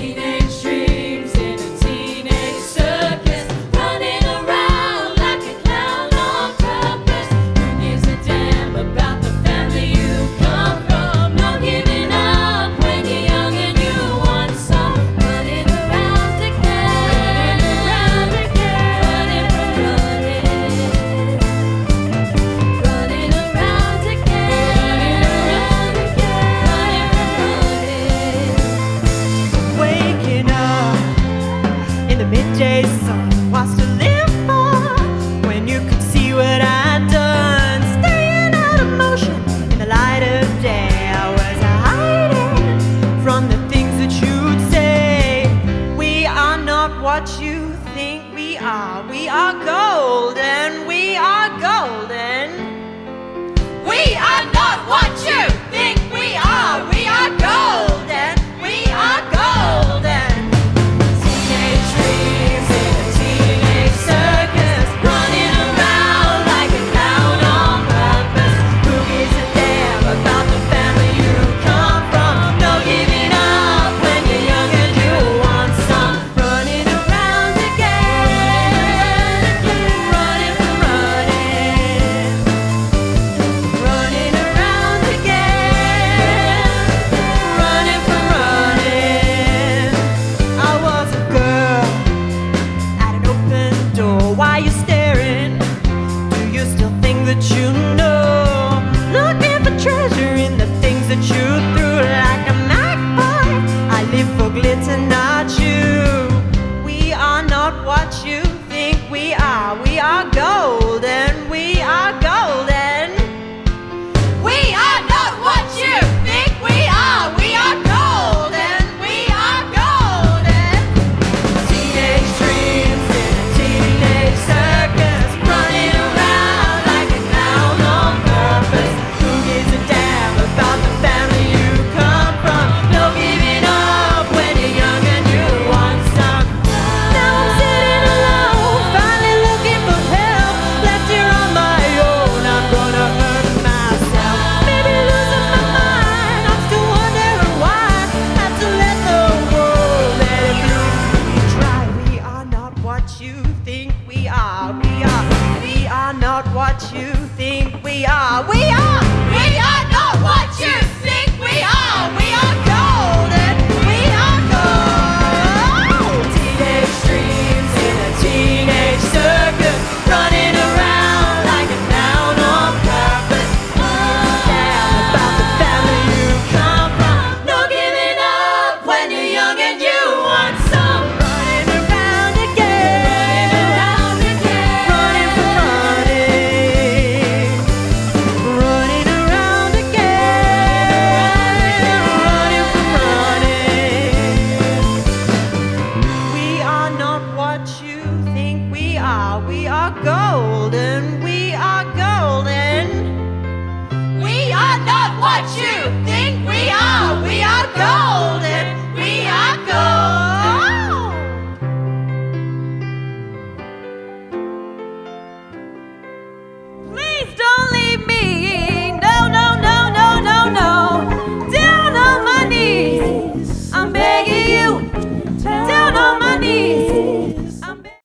Martinez. are golden, we are golden. We are not what you think we are. you think we are. We are! golden, we are golden. We are not what you